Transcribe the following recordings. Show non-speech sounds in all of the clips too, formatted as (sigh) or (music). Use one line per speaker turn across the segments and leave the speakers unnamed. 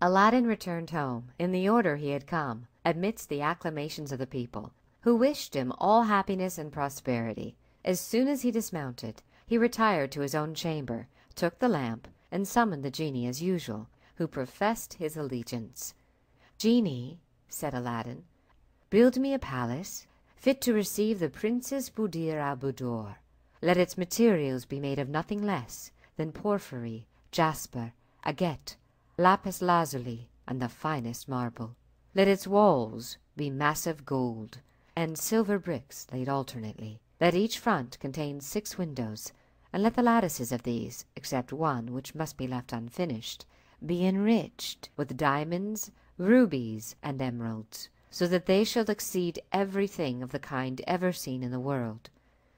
Aladdin returned home in the order he had come, amidst the acclamations of the people, who wished him all happiness and prosperity. As soon as he dismounted, he retired to his own chamber, took the lamp, and summoned the genie as usual, who professed his allegiance. "Genie," said Aladdin, "build me a palace fit to receive the Princess Buddir al Buddoor. Let its materials be made of nothing less than porphyry, jasper, agate, lapis lazuli, and the finest marble. Let its walls be massive gold, and silver bricks laid alternately. Let each front contain six windows, and let the lattices of these, except one which must be left unfinished, be enriched with diamonds, rubies, and emeralds, so that they shall exceed everything of the kind ever seen in the world.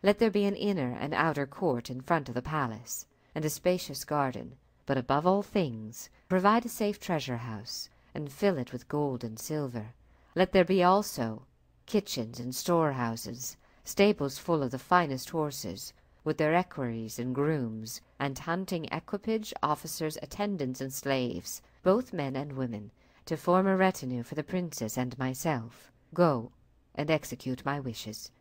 Let there be an inner and outer court in front of the palace, and a spacious garden, but above all things provide a safe treasure house, and fill it with gold and silver. Let there be also kitchens and storehouses, stables full of the finest horses, with their equerries and grooms, and hunting equipage, officers, attendants, and slaves, both men and women, to form a retinue for the princess and myself. Go and execute my wishes."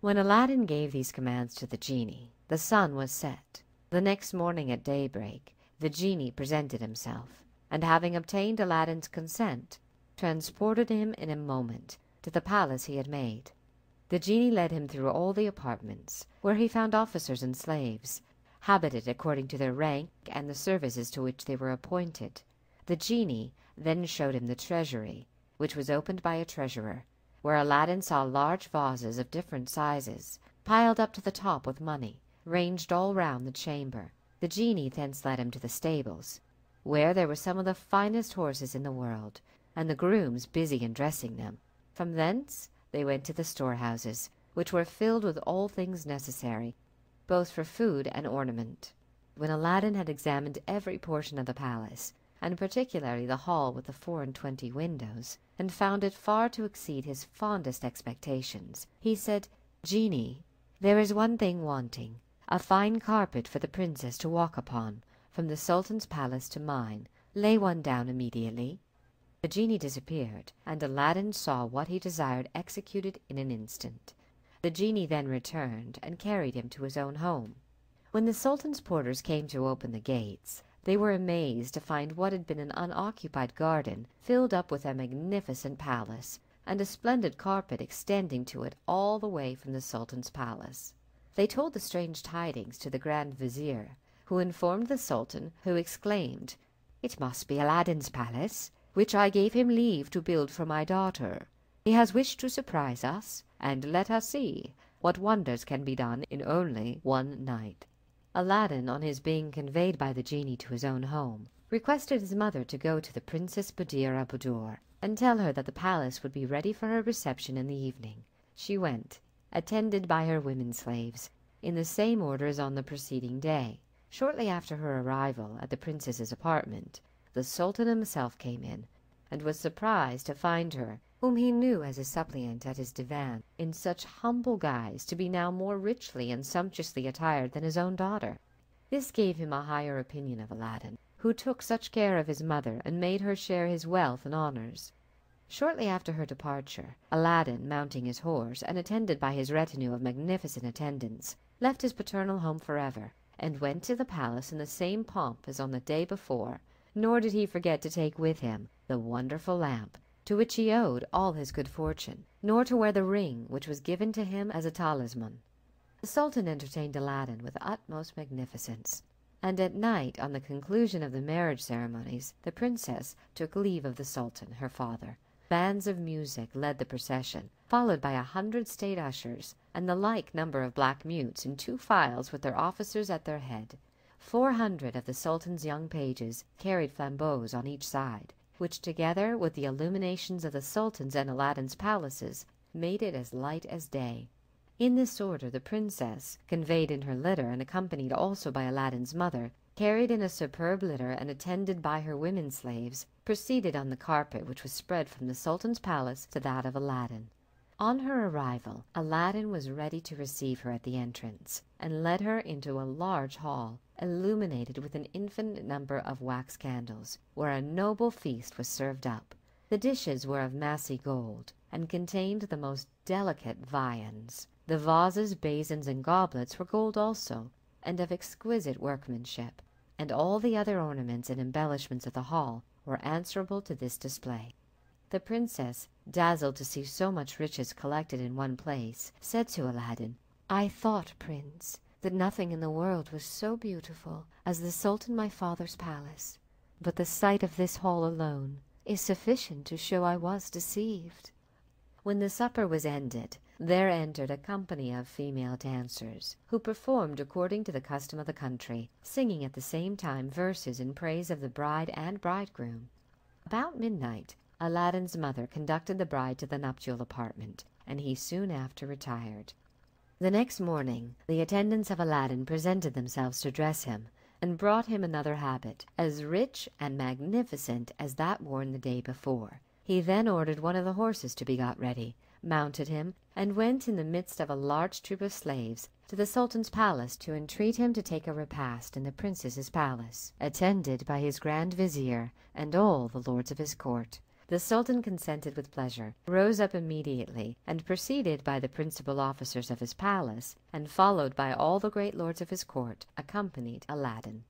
When Aladdin gave these commands to the genie, the sun was set. The next morning at daybreak the genie presented himself, and having obtained Aladdin's consent, transported him in a moment to the palace he had made. The genie led him through all the apartments, where he found officers and slaves, habited according to their rank and the services to which they were appointed. The genie then showed him the treasury, which was opened by a treasurer, where Aladdin saw large vases of different sizes, piled up to the top with money, ranged all round the chamber. The genie thence led him to the stables, where there were some of the finest horses in the world, and the grooms busy in dressing them. From thence they went to the storehouses, which were filled with all things necessary, both for food and ornament. When Aladdin had examined every portion of the palace, and particularly the hall with the four and twenty windows, and found it far to exceed his fondest expectations, he said, "Genie, there is one thing wanting, a fine carpet for the princess to walk upon, from the sultan's palace to mine. Lay one down immediately." The genie disappeared, and Aladdin saw what he desired executed in an instant. The genie then returned and carried him to his own home. When the sultan's porters came to open the gates, they were amazed to find what had been an unoccupied garden filled up with a magnificent palace, and a splendid carpet extending to it all the way from the sultan's palace. They told the strange tidings to the grand vizier, who informed the sultan, who exclaimed, "It must be Aladdin's palace, which I gave him leave to build for my daughter. He has wished to surprise us, and let us see what wonders can be done in only one night." Aladdin, on his being conveyed by the genie to his own home, requested his mother to go to the Princess Buddir al Buddoor, and tell her that the palace would be ready for her reception in the evening. She went, attended by her women slaves, in the same order as on the preceding day. Shortly after her arrival at the princess's apartment, the sultan himself came in, and was surprised to find her, whom he knew as a suppliant at his divan, in such humble guise to be now more richly and sumptuously attired than his own daughter. This gave him a higher opinion of Aladdin, who took such care of his mother and made her share his wealth and honours. Shortly after her departure, Aladdin, mounting his horse, and attended by his retinue of magnificent attendants, left his paternal home forever, and went to the palace in the same pomp as on the day before, nor did he forget to take with him the wonderful lamp to which he owed all his good fortune, nor to wear the ring which was given to him as a talisman. The sultan entertained Aladdin with utmost magnificence, and at night, on the conclusion of the marriage ceremonies, the princess took leave of the sultan, her father. Bands of music led the procession, followed by a hundred state ushers, and the like number of black mutes in two files with their officers at their head. Four hundred of the sultan's young pages carried flambeaux on each side, which, together with the illuminations of the sultan's and Aladdin's palaces, made it as light as day. In this order the princess, conveyed in her litter and accompanied also by Aladdin's mother, carried in a superb litter and attended by her women slaves, proceeded on the carpet which was spread from the sultan's palace to that of Aladdin. On her arrival, Aladdin was ready to receive her at the entrance, and led her into a large hall, illuminated with an infinite number of wax candles, where a noble feast was served up. The dishes were of massy gold, and contained the most delicate viands. The vases, basins, and goblets were gold also, and of exquisite workmanship, and all the other ornaments and embellishments of the hall were answerable to this display. The princess, dazzled to see so much riches collected in one place, said to Aladdin, "I thought, prince, that nothing in the world was so beautiful as the sultan my father's palace, but the sight of this hall alone is sufficient to show I was deceived." When the supper was ended, there entered a company of female dancers, who performed according to the custom of the country, singing at the same time verses in praise of the bride and bridegroom. About midnight Aladdin's mother conducted the bride to the nuptial apartment, and he soon after retired. The next morning the attendants of Aladdin presented themselves to dress him, and brought him another habit, as rich and magnificent as that worn the day before. He then ordered one of the horses to be got ready, mounted him, and went in the midst of a large troop of slaves to the sultan's palace to entreat him to take a repast in the princess's palace, attended by his grand vizier and all the lords of his court. The sultan consented with pleasure, rose up immediately, and preceded by the principal officers of his palace, and followed by all the great lords of his court, accompanied Aladdin.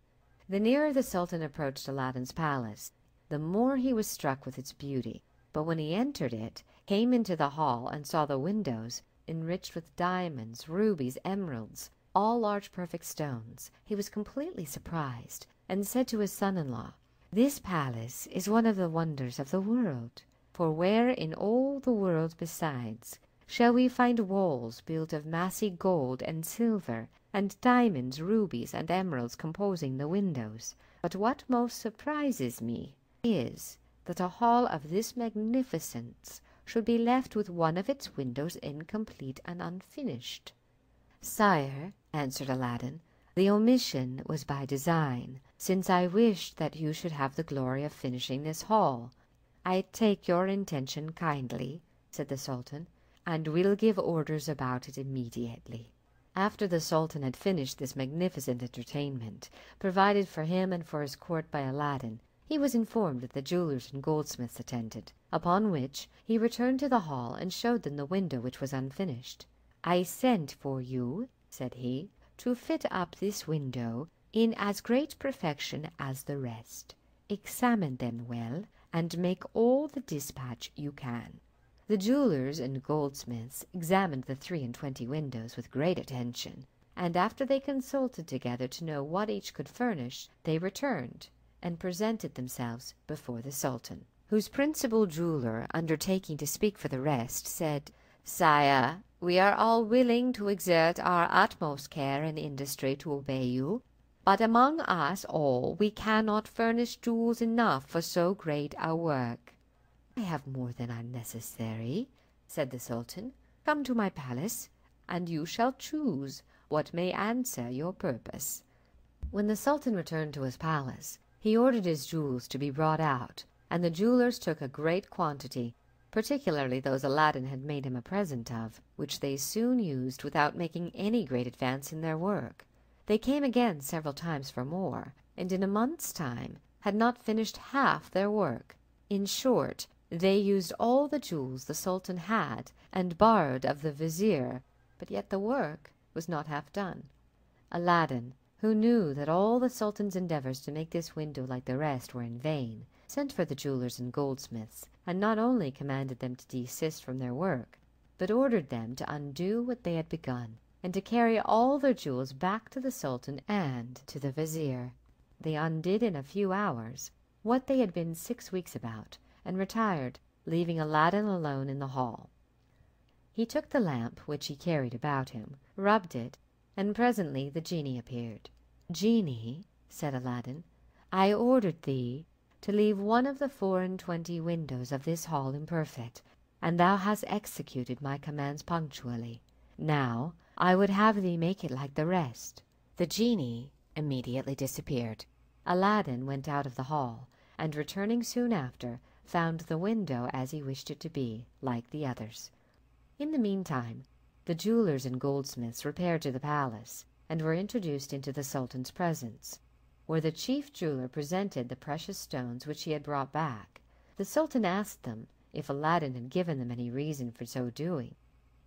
The nearer the sultan approached Aladdin's palace, the more he was struck with its beauty, but when he entered it, came into the hall, and saw the windows enriched with diamonds, rubies, emeralds, all large perfect stones, he was completely surprised, and said to his son-in-law, this palace is one of the wonders of the world, for where in all the world besides shall we find walls built of massy gold and silver, and diamonds, rubies, and emeralds composing the windows? But what most surprises me is, that a hall of this magnificence should be left with one of its windows incomplete and unfinished. Sire, answered Aladdin, the omission was by design, since I wished that you should have the glory of finishing this hall. I take your intention kindly, said the Sultan, and will give orders about it immediately. After the Sultan had finished this magnificent entertainment, provided for him and for his court by Aladdin, he was informed that the jewellers and goldsmiths attended, upon which he returned to the hall and showed them the window which was unfinished. I sent for you, said he, to fit up this window in as great perfection as the rest. Examine them well, and make all the dispatch you can. The jewellers and goldsmiths examined the three and twenty windows with great attention, and after they consulted together to know what each could furnish, they returned and presented themselves before the sultan, whose principal jeweller, undertaking to speak for the rest, said, Sire, we are all willing to exert our utmost care and industry to obey you, but among us all we cannot furnish jewels enough for so great a work. I have more than are necessary, said the Sultan. Come to my palace, and you shall choose what may answer your purpose. When the Sultan returned to his palace, he ordered his jewels to be brought out, and the jewellers took a great quantity, particularly those Aladdin had made him a present of, which they soon used without making any great advance in their work. They came again several times for more, and in a month's time had not finished half their work. In short, they used all the jewels the Sultan had, and borrowed of the vizier, but yet the work was not half done. Aladdin, who knew that all the Sultan's endeavours to make this window like the rest were in vain, sent for the jewellers and goldsmiths, and not only commanded them to desist from their work, but ordered them to undo what they had begun, and to carry all their jewels back to the Sultan and to the vizier. They undid in a few hours what they had been six weeks about, and retired, leaving Aladdin alone in the hall. He took the lamp which he carried about him, rubbed it, and presently the genie appeared. Genie, said Aladdin, I ordered thee to leave one of the four and twenty windows of this hall imperfect, and thou hast executed my commands punctually. Now I would have thee make it like the rest. The genie immediately disappeared. Aladdin went out of the hall, and returning soon after, found the window as he wished it to be, like the others. In the meantime, the jewelers and goldsmiths repaired to the palace, and were introduced into the sultan's presence, where the chief jeweler presented the precious stones which he had brought back. The sultan asked them if Aladdin had given them any reason for so doing,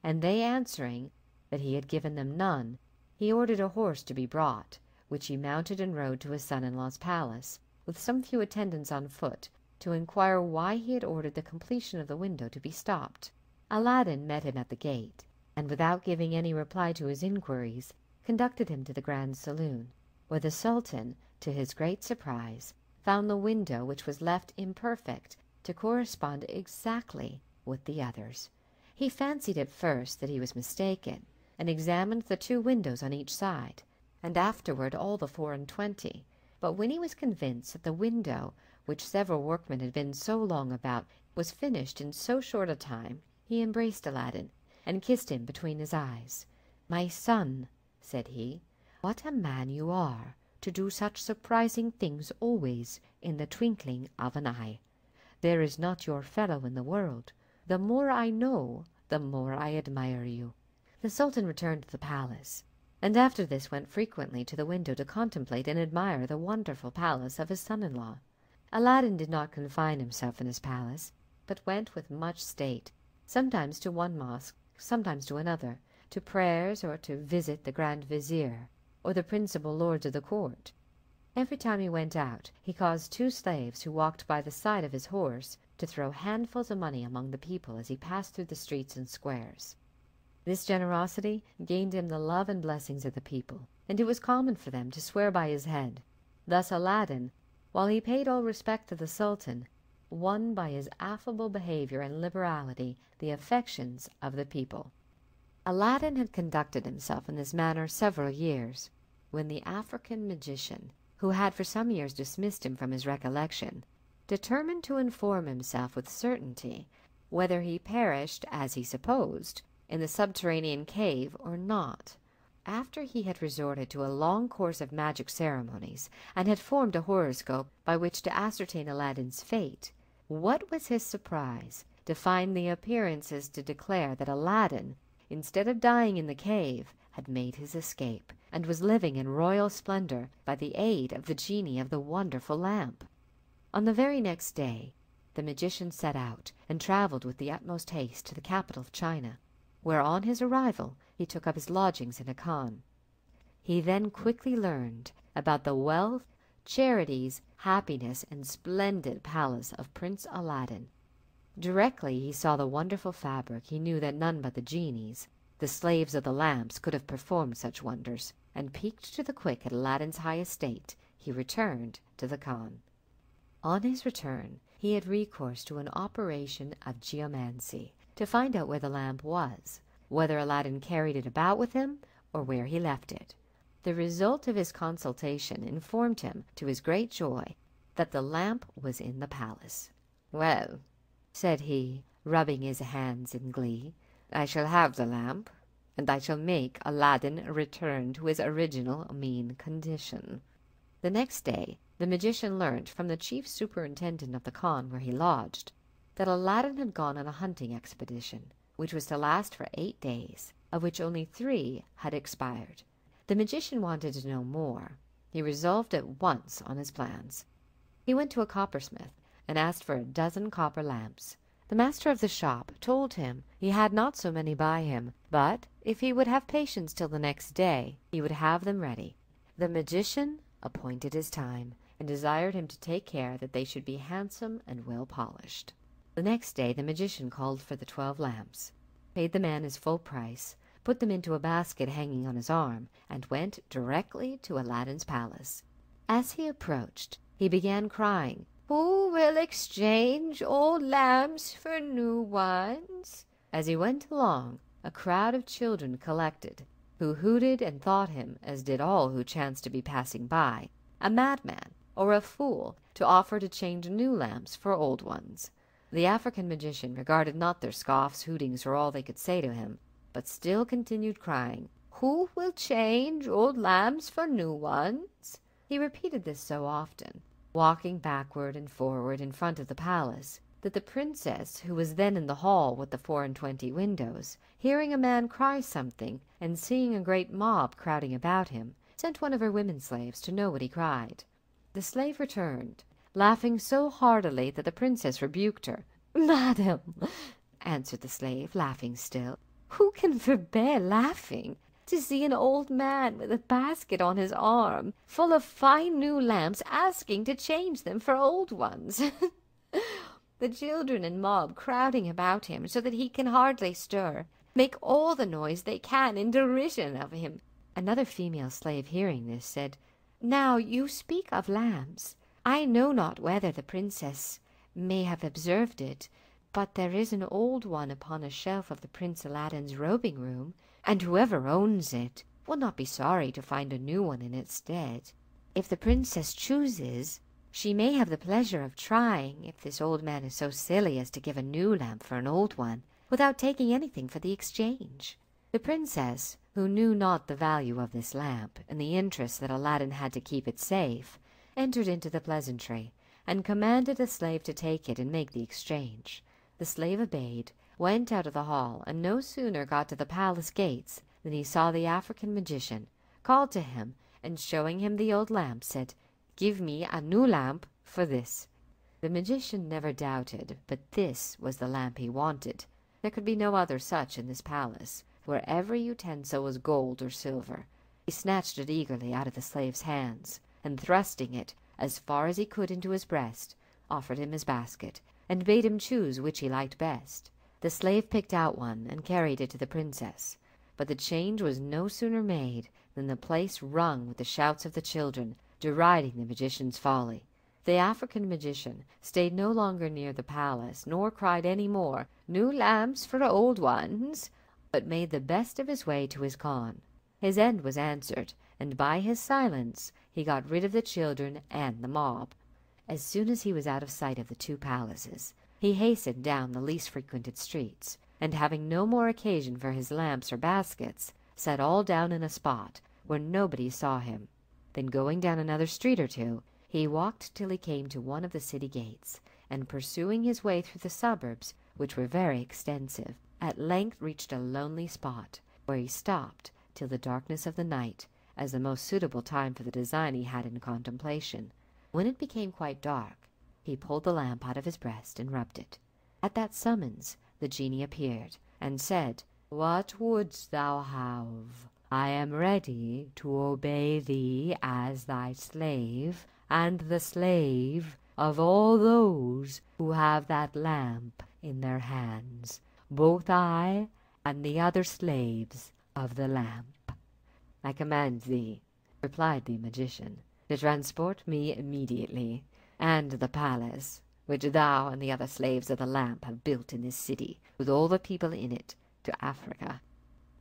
and they answering that he had given them none, he ordered a horse to be brought, which he mounted and rode to his son in law's palace, with some few attendants on foot, to inquire why he had ordered the completion of the window to be stopped. Aladdin met him at the gate, and without giving any reply to his inquiries, conducted him to the grand saloon, where the sultan, to his great surprise, found the window which was left imperfect to correspond exactly with the others. He fancied at first that he was mistaken, and examined the two windows on each side, and afterward all the four and twenty, but when he was convinced that the window which several workmen had been so long about was finished in so short a time, he embraced Aladdin, and kissed him between his eyes. "My son," said he, "what a man you are, to do such surprising things always in the twinkling of an eye. There is not your fellow in the world. The more I know, the more I admire you." The sultan returned to the palace, and after this went frequently to the window to contemplate and admire the wonderful palace of his son in law. Aladdin did not confine himself in his palace, but went with much state sometimes to one mosque, sometimes to another, to prayers or to visit the grand vizier, or the principal lords of the court. Every time he went out he caused two slaves who walked by the side of his horse to throw handfuls of money among the people as he passed through the streets and squares. This generosity gained him the love and blessings of the people, and it was common for them to swear by his head. Thus Aladdin, while he paid all respect to the sultan, won by his affable behavior and liberality the affections of the people. Aladdin had conducted himself in this manner several years, when the African magician, who had for some years dismissed him from his recollection, determined to inform himself with certainty whether he perished, as he supposed, in the subterranean cave or not. After he had resorted to a long course of magic ceremonies, and had formed a horoscope by which to ascertain Aladdin's fate, what was his surprise to find the appearances to declare that Aladdin, instead of dying in the cave, had made his escape, and was living in royal splendour by the aid of the genie of the wonderful lamp. On the very next day the magician set out, and travelled with the utmost haste to the capital of China, where on his arrival he took up his lodgings in a khan. He then quickly learned about the wealth charities, happiness, and splendid palace of Prince Aladdin. Directly he saw the wonderful fabric he knew that none but the genies, the slaves of the lamps, could have performed such wonders, and piqued to the quick at Aladdin's high estate, he returned to the khan. On his return he had recourse to an operation of geomancy to find out where the lamp was, whether Aladdin carried it about with him, or where he left it. The result of his consultation informed him, to his great joy, that the lamp was in the palace. "Well," said he, rubbing his hands in glee, "I shall have the lamp, and I shall make Aladdin return to his original mean condition." The next day the magician learnt from the chief superintendent of the khan where he lodged that Aladdin had gone on a hunting expedition, which was to last for eight days, of which only three had expired. The magician wanted to know more. He resolved at once on his plans. He went to a coppersmith and asked for a dozen copper lamps. The master of the shop told him he had not so many by him, but if he would have patience till the next day he would have them ready. The magician appointed his time, and desired him to take care that they should be handsome and well polished. The next day the magician called for the twelve lamps, paid the man his full price, put them into a basket hanging on his arm, and went directly to Aladdin's palace. As he approached, he began crying, "Who will exchange old lamps for new ones?" As he went along, a crowd of children collected, who hooted and thought him, as did all who chanced to be passing by, a madman or a fool to offer to change new lamps for old ones. The African magician regarded not their scoffs, hootings, or all they could say to him but still continued crying, "Who will change old lambs for new ones?" He repeated this so often, walking backward and forward in front of the palace, that the princess, who was then in the hall with the four and twenty windows, hearing a man cry something, and seeing a great mob crowding about him, sent one of her women slaves to know what he cried. The slave returned, laughing so heartily that the princess rebuked her. "Madam," answered the slave, laughing still, "who can forbear laughing to see an old man with a basket on his arm, full of fine new lamps, asking to change them for old ones? (laughs) the children and mob crowding about him so that he can hardly stir, make all the noise they can in derision of him." Another female slave hearing this said, "Now you speak of lamps. I know not whether the princess may have observed it, but there is an old one upon a shelf of the Prince Aladdin's robing room, and whoever owns it will not be sorry to find a new one in its stead. If the princess chooses, she may have the pleasure of trying if this old man is so silly as to give a new lamp for an old one, without taking anything for the exchange." The princess, who knew not the value of this lamp, and the interest that Aladdin had to keep it safe, entered into the pleasantry, and commanded a slave to take it and make the exchange. The slave obeyed, went out of the hall, and no sooner got to the palace gates than he saw the African magician, called to him, and showing him the old lamp, said, "Give me a new lamp for this." The magician never doubted but this was the lamp he wanted. There could be no other such in this palace, where every utensil was gold or silver. He snatched it eagerly out of the slave's hands and thrusting it as far as he could into his breast, offered him his basket, and bade him choose which he liked best. The slave picked out one and carried it to the princess, but the change was no sooner made than the place rung with the shouts of the children, deriding the magician's folly. The African magician stayed no longer near the palace, nor cried any more, "New lamps for old ones," but made the best of his way to his khan. His end was answered, and by his silence he got rid of the children and the mob. As soon as he was out of sight of the two palaces, he hastened down the least frequented streets, and having no more occasion for his lamps or baskets, sat all down in a spot where nobody saw him. Then going down another street or two, he walked till he came to one of the city gates, and pursuing his way through the suburbs, which were very extensive, at length reached a lonely spot, where he stopped till the darkness of the night as the most suitable time for the design he had in contemplation. When it became quite dark, he pulled the lamp out of his breast and rubbed it. At that summons the genie appeared, and said, "What wouldst thou have? I am ready to obey thee as thy slave, and the slave of all those who have that lamp in their hands, both I and the other slaves of the lamp." "I command thee," replied the magician, "to transport me immediately, and the palace which thou and the other slaves of the lamp have built in this city, with all the people in it, to Africa."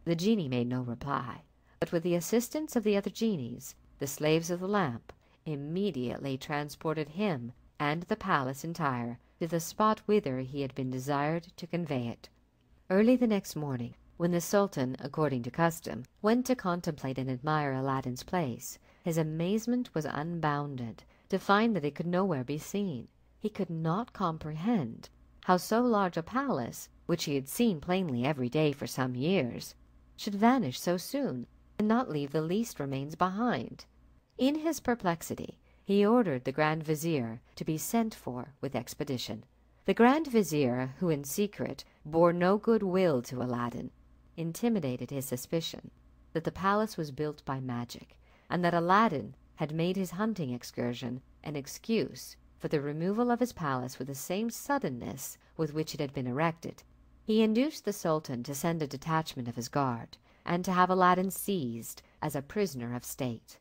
The genie made no reply, but with the assistance of the other genies, the slaves of the lamp immediately transported him and the palace entire to the spot whither he had been desired to convey it. Early the next morning when the sultan, according to custom, went to contemplate and admire Aladdin's place, his amazement was unbounded to find that it could nowhere be seen. He could not comprehend how so large a palace, which he had seen plainly every day for some years, should vanish so soon, and not leave the least remains behind. In his perplexity he ordered the grand vizier to be sent for with expedition. The grand vizier, who in secret bore no good will to Aladdin, intimidated his suspicion that the palace was built by magic, and that Aladdin had made his hunting excursion an excuse for the removal of his palace with the same suddenness with which it had been erected. He induced the sultan to send a detachment of his guard, and to have Aladdin seized as a prisoner of state.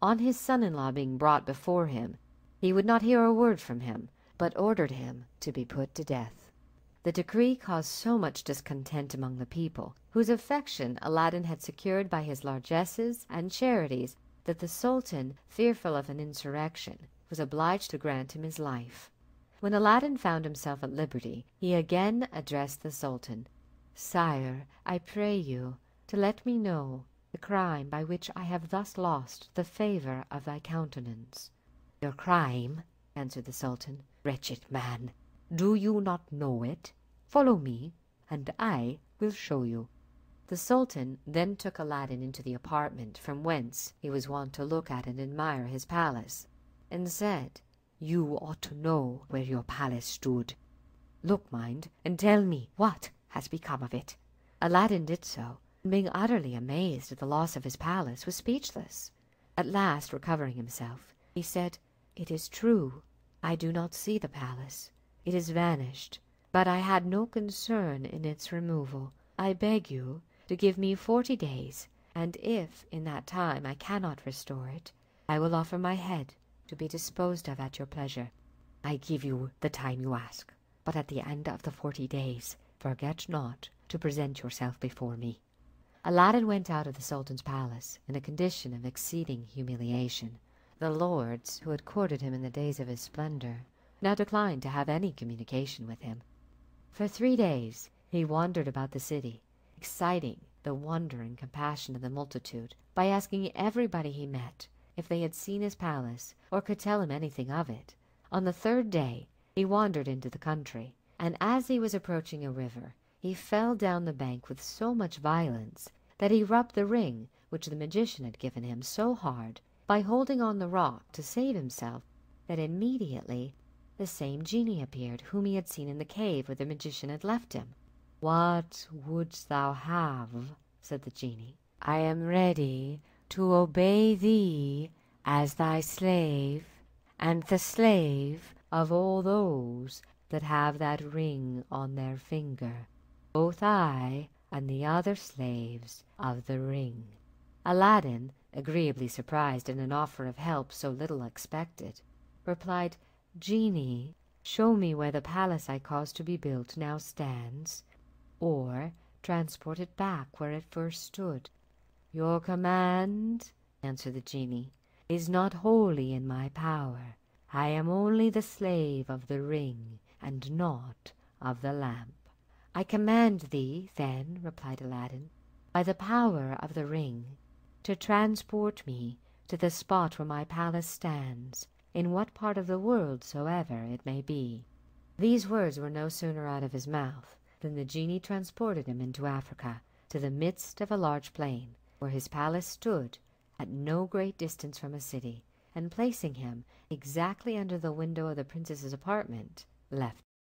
On his son-in-law being brought before him, he would not hear a word from him, but ordered him to be put to death. The decree caused so much discontent among the people, whose affection Aladdin had secured by his largesses and charities, that the sultan, fearful of an insurrection, was obliged to grant him his life. When Aladdin found himself at liberty, he again addressed the sultan, "Sire, I pray you to let me know the crime by which I have thus lost the favour of thy countenance." "Your crime," answered the sultan, "wretched man, Do you not know it? Follow me, and I will show you." The Sultan then took Aladdin into the apartment from whence he was wont to look at and admire his palace, and said, "You ought to know where your palace stood. Look, mind, and tell me what has become of it." Aladdin did so, and being utterly amazed at the loss of his palace, was speechless. At last, recovering himself, he said, "It is true, I do not see the palace. It has vanished, but I had no concern in its removal. I beg you to give me forty days, and if in that time I cannot restore it, I will offer my head to be disposed of at your pleasure. I give you the time you ask, but at the end of the forty days forget not to present yourself before me." Aladdin went out of the Sultan's palace in a condition of exceeding humiliation. The lords who had courted him in the days of his splendour now declined to have any communication with him. For three days he wandered about the city, exciting the wonder and compassion of the multitude by asking everybody he met if they had seen his palace or could tell him anything of it. On the third day he wandered into the country, and as he was approaching a river he fell down the bank with so much violence that he rubbed the ring which the magician had given him so hard by holding on the rock to save himself that immediately the same genie appeared whom he had seen in the cave where the magician had left him. "What wouldst thou have?" said the genie. "I am ready to obey thee as thy slave, and the slave of all those that have that ring on their finger both I and the other slaves of the ring." Aladdin, agreeably surprised at an offer of help so little expected, replied, "Genie, show me where the palace I caused to be built now stands, or transport it back where it first stood." "Your command," answered the genie, "is not wholly in my power. I am only the slave of the ring, and not of the lamp." "I command thee, then," replied Aladdin, "by the power of the ring, to transport me to the spot where my palace stands, in what part of the world soever it may be." These words were no sooner out of his mouth than the genie transported him into Africa, to the midst of a large plain, where his palace stood at no great distance from a city, and placing him exactly under the window of the princess's apartment, left